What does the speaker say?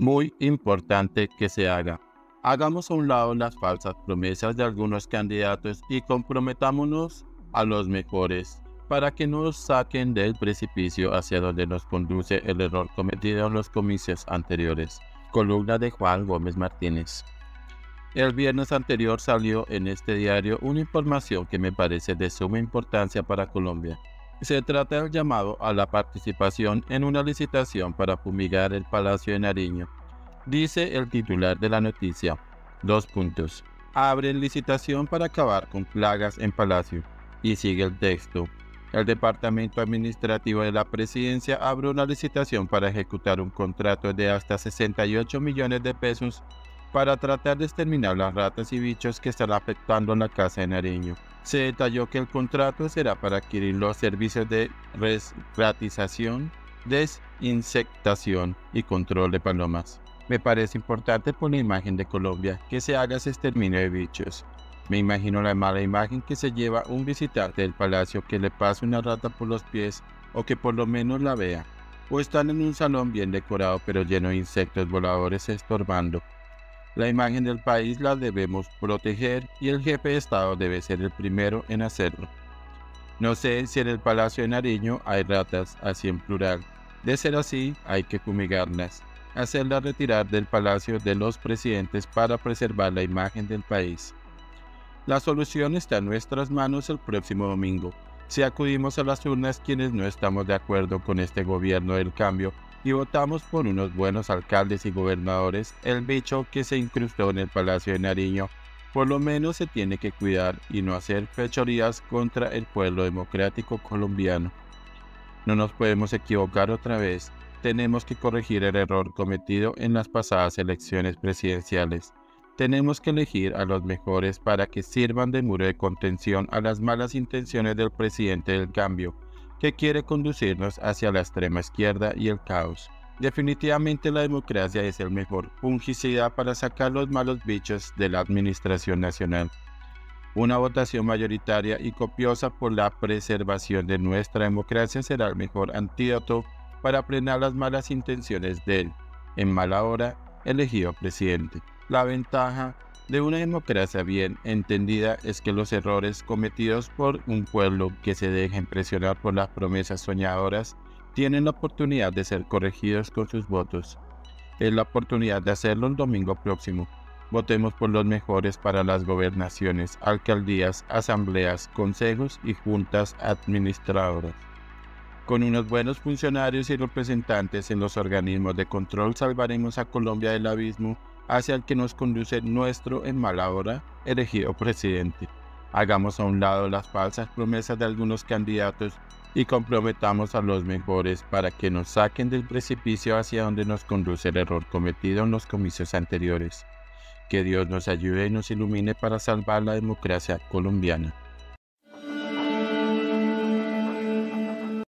muy importante que se haga. Hagamos a un lado las falsas promesas de algunos candidatos y comprometámonos a los mejores para que nos saquen del precipicio hacia donde nos conduce el error cometido en los comicios anteriores. Columna de Juan Gómez Martínez. El viernes anterior salió en este diario una información que me parece de suma importancia para Colombia. Se trata del llamado a la participación en una licitación para fumigar el Palacio de Nariño. Dice el titular de la noticia. Dos puntos. Abre licitación para acabar con plagas en Palacio. Y sigue el texto. El Departamento Administrativo de la Presidencia abre una licitación para ejecutar un contrato de hasta 68 millones de pesos para tratar de exterminar las ratas y bichos que están afectando la Casa de Nariño. Se detalló que el contrato será para adquirir los servicios de resratización, desinsectación y control de palomas. Me parece importante por la imagen de Colombia que se haga ese exterminio de bichos. Me imagino la mala imagen que se lleva un visitante del palacio que le pase una rata por los pies o que por lo menos la vea. O están en un salón bien decorado pero lleno de insectos voladores estorbando. La imagen del país la debemos proteger y el jefe de Estado debe ser el primero en hacerlo. No sé si en el Palacio de Nariño hay ratas, así en plural. De ser así, hay que fumigarlas, hacerlas retirar del Palacio de los Presidentes para preservar la imagen del país. La solución está en nuestras manos el próximo domingo. Si acudimos a las urnas quienes no estamos de acuerdo con este gobierno del cambio, y votamos por unos buenos alcaldes y gobernadores, el bicho que se incrustó en el Palacio de Nariño por lo menos se tiene que cuidar y no hacer fechorías contra el pueblo democrático colombiano. No nos podemos equivocar otra vez, tenemos que corregir el error cometido en las pasadas elecciones presidenciales. Tenemos que elegir a los mejores para que sirvan de muro de contención a las malas intenciones del presidente del cambio que quiere conducirnos hacia la extrema izquierda y el caos. Definitivamente la democracia es el mejor fungicida para sacar los malos bichos de la administración nacional. Una votación mayoritaria y copiosa por la preservación de nuestra democracia será el mejor antídoto para frenar las malas intenciones del, en mala hora, elegido presidente. La ventaja de una democracia bien entendida es que los errores cometidos por un pueblo que se deja impresionar por las promesas soñadoras tienen la oportunidad de ser corregidos con sus votos. Es la oportunidad de hacerlo el domingo próximo. Votemos por los mejores para las gobernaciones, alcaldías, asambleas, consejos y juntas administradoras. Con unos buenos funcionarios y representantes en los organismos de control salvaremos a Colombia del abismo hacia el que nos conduce nuestro en mala hora elegido presidente. Hagamos a un lado las falsas promesas de algunos candidatos y comprometamos a los mejores para que nos saquen del precipicio hacia donde nos conduce el error cometido en los comicios anteriores. Que Dios nos ayude y nos ilumine para salvar la democracia colombiana.